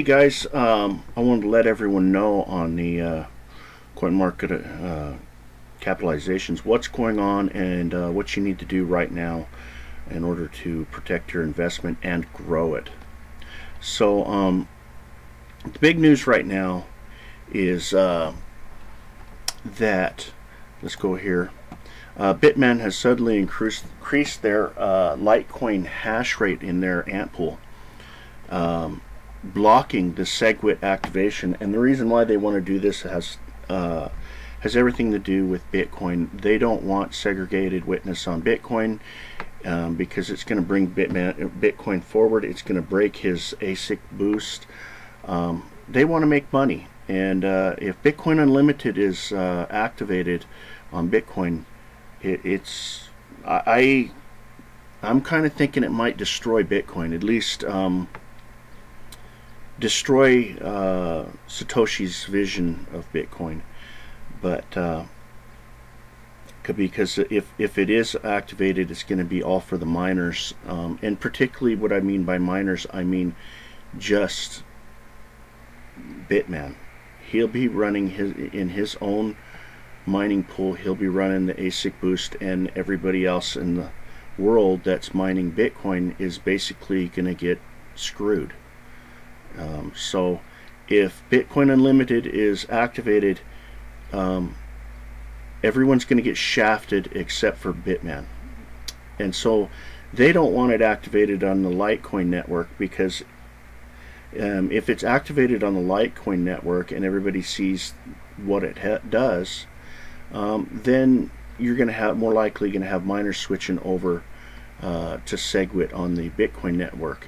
Hey guys, um, I wanted to let everyone know on the uh, coin market uh, capitalizations what's going on and uh, what you need to do right now in order to protect your investment and grow it. So um, the big news right now is uh, that let's go here. Uh, Bitmain has suddenly increased, increased their uh, Litecoin hash rate in their AntPool. Um, blocking the SegWit activation. And the reason why they want to do this has uh, has everything to do with Bitcoin. They don't want segregated witness on Bitcoin um, because it's going to bring Bitman, Bitcoin forward. It's going to break his ASIC boost. Um, they want to make money. And uh, if Bitcoin Unlimited is uh, activated on Bitcoin, it, it's I, I am kind of thinking it might destroy Bitcoin. At least um, destroy uh, Satoshi's vision of Bitcoin, but uh, because if if it is activated, it's going to be all for the miners, um, and particularly what I mean by miners, I mean just Bitman. He'll be running his in his own mining pool. He'll be running the ASIC boost, and everybody else in the world that's mining Bitcoin is basically going to get screwed. So if Bitcoin Unlimited is activated, um, everyone's going to get shafted except for Bitman. And so they don't want it activated on the Litecoin network because um, if it's activated on the Litecoin network and everybody sees what it does, um, then you're going to have more likely going to have miners switching over uh, to SegWit on the Bitcoin network.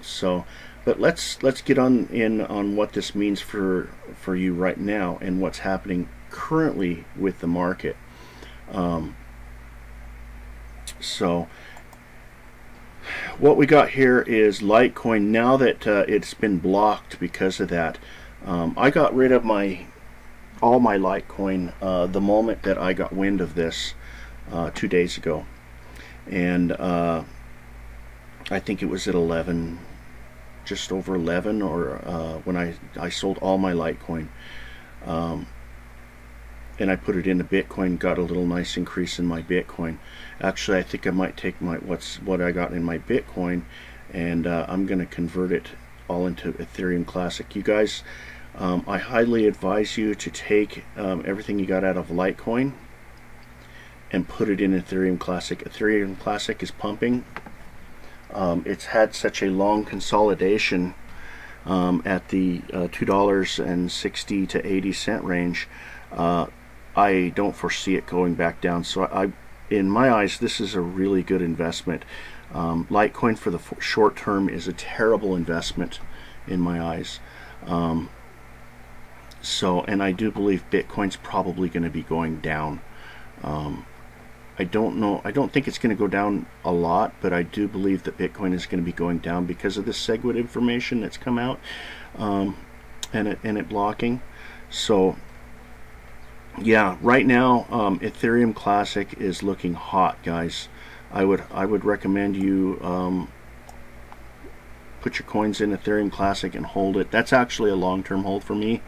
So but let's let's get on in on what this means for for you right now and what's happening currently with the market. Um, so what we got here is Litecoin. Now that uh, it's been blocked because of that, um, I got rid of my all my Litecoin uh, the moment that I got wind of this uh, two days ago, and uh, I think it was at 11 just over 11 or uh, when I, I sold all my Litecoin. Um, and I put it into Bitcoin got a little nice increase in my Bitcoin. Actually I think I might take my what's what I got in my Bitcoin and uh, I'm gonna convert it all into Ethereum Classic. You guys um, I highly advise you to take um, everything you got out of Litecoin and put it in Ethereum Classic. Ethereum Classic is pumping um, it's had such a long consolidation um, at the uh, $2.60 to 80 cent range. Uh, I don't foresee it going back down. So I, in my eyes, this is a really good investment. Um, Litecoin for the short term is a terrible investment in my eyes. Um, so, and I do believe Bitcoin's probably going to be going down. Um, I don't know. I don't think it's going to go down a lot, but I do believe that Bitcoin is going to be going down because of the SegWit information that's come out um, and it and it blocking. So yeah, right now um, Ethereum Classic is looking hot, guys. I would I would recommend you um, put your coins in Ethereum Classic and hold it. That's actually a long-term hold for me.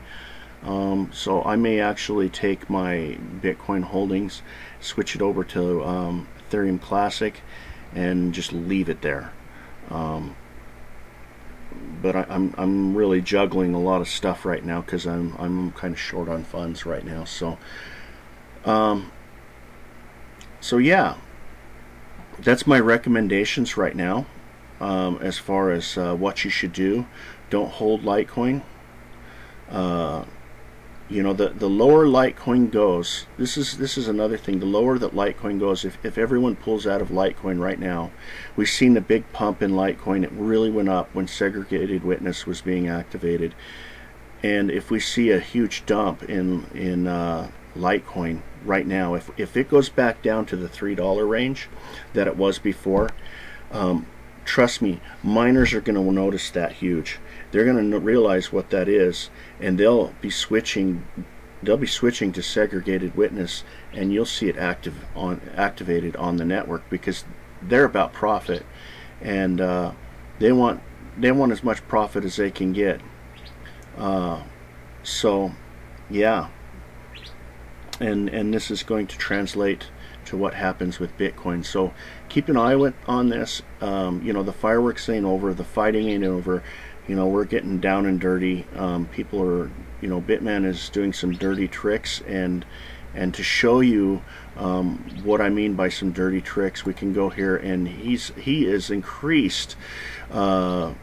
Um, so I may actually take my Bitcoin holdings, switch it over to um, Ethereum Classic, and just leave it there. Um, but I, am I'm, I'm really juggling a lot of stuff right now because I'm I'm kind of short on funds right now. So, um, so yeah, that's my recommendations right now um, as far as uh, what you should do. Don't hold Litecoin. Uh, you know the the lower Litecoin goes this is this is another thing the lower that Litecoin goes if, if everyone pulls out of Litecoin right now we've seen the big pump in Litecoin it really went up when segregated witness was being activated. And if we see a huge dump in in uh, Litecoin right now if, if it goes back down to the three dollar range that it was before um, trust me miners are going to notice that huge they're going to realize what that is and they'll be switching they'll be switching to segregated witness and you'll see it active on activated on the network because they're about profit and uh, they want they want as much profit as they can get. Uh, so, yeah, and and this is going to translate to what happens with Bitcoin. So keep an eye on this. Um, you know, the fireworks ain't over, the fighting ain't over. You know, we're getting down and dirty. Um, people are, you know, Bitman is doing some dirty tricks, and and to show you um, what I mean by some dirty tricks, we can go here, and he's he is increased. Uh,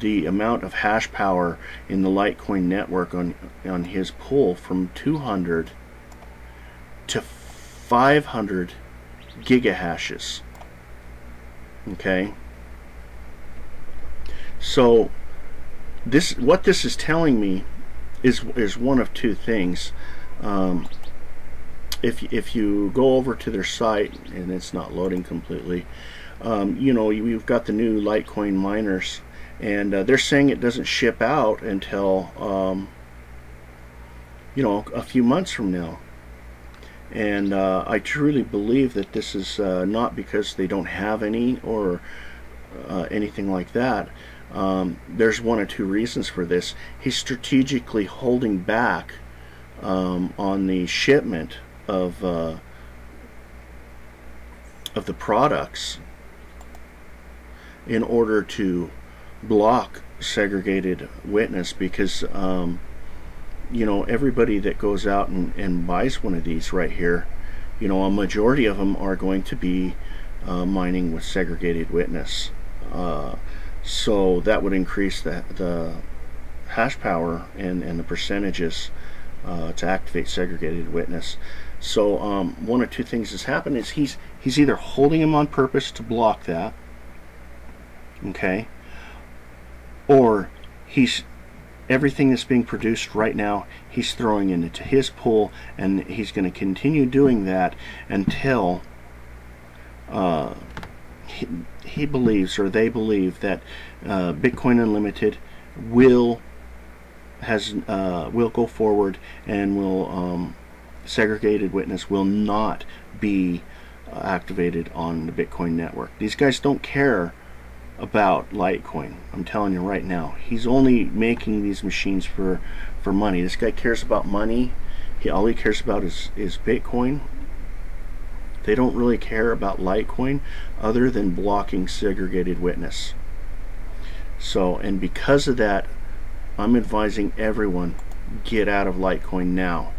the amount of hash power in the Litecoin network on on his pool from 200 to 500 gigahashes. Okay. So this what this is telling me is is one of two things. Um, if if you go over to their site and it's not loading completely, um, you know you've got the new Litecoin miners, and uh, they're saying it doesn't ship out until um, you know a few months from now and uh, I truly believe that this is uh, not because they don't have any or uh, anything like that. Um, there's one or two reasons for this. He's strategically holding back um, on the shipment of uh, of the products in order to block segregated witness because um, you know, everybody that goes out and, and buys one of these right here, you know, a majority of them are going to be uh, mining with segregated witness. Uh, so that would increase the, the hash power and, and the percentages uh, to activate segregated witness. So um, one or two things has happened is he's he's either holding him on purpose to block that, okay, or he's everything that's being produced right now he's throwing into his pool and he's going to continue doing that until uh, he, believes or they believe that uh, Bitcoin Unlimited will has uh, will go forward and will um, segregated witness will not be uh, activated on the Bitcoin network. These guys don't care about Litecoin. I'm telling you right now. He's only making these machines for for money. This guy cares about money. He all he cares about is is Bitcoin. They don't really care about Litecoin other than blocking segregated witness. So, and because of that, I'm advising everyone get out of Litecoin now.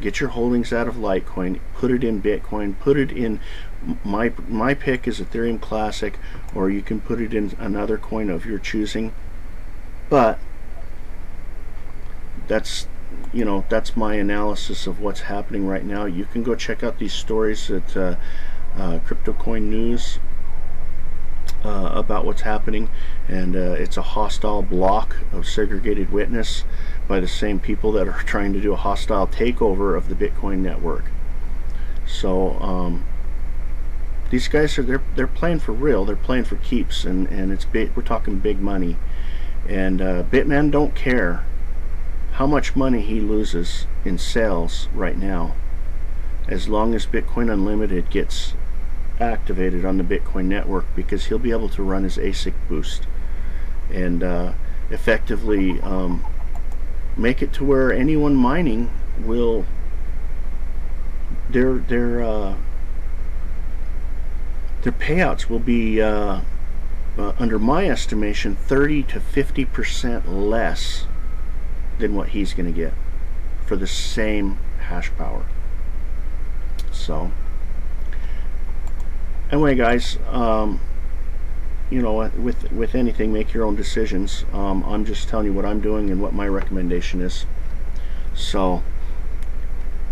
Get your holdings out of Litecoin, put it in Bitcoin, put it in my my pick is Ethereum Classic or you can put it in another coin of your choosing but that's you know that's my analysis of what's happening right now. You can go check out these stories at uh, uh, crypto coin news uh, about what's happening. And uh, it's a hostile block of segregated witness by the same people that are trying to do a hostile takeover of the Bitcoin network. So um, these guys are they're they're playing for real. They're playing for keeps, and and it's big. We're talking big money, and uh, Bitman don't care how much money he loses in sales right now, as long as Bitcoin Unlimited gets activated on the Bitcoin network, because he'll be able to run his ASIC boost and uh, effectively um, make it to where anyone mining will their their uh, their payouts will be, uh, uh, under my estimation, 30 to 50 percent less than what he's going to get for the same hash power. So, anyway, guys, um, you know, with with anything, make your own decisions. Um, I'm just telling you what I'm doing and what my recommendation is. So,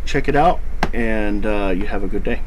check it out, and uh, you have a good day.